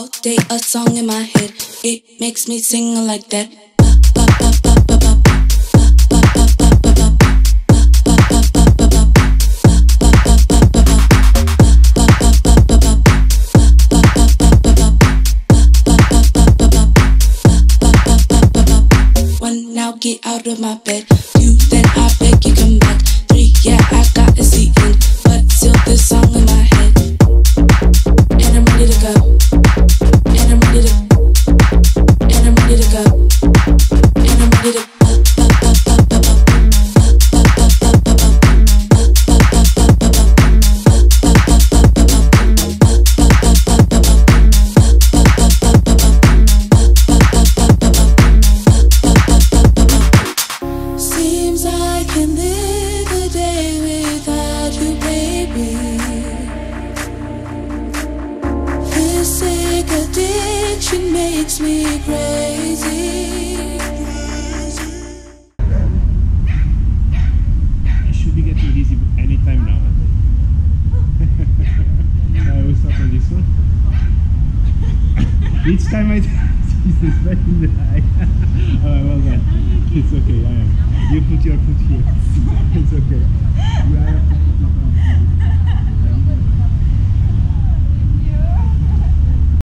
All day a song in my head. It makes me sing like that. One now get out of my bed. Two then I beg can live a day without you, baby. This addiction makes me crazy. Should be getting now. On this one. Each time I Jesus, right in the eye. oh, well done. It's okay, I. You put your foot here. It's okay.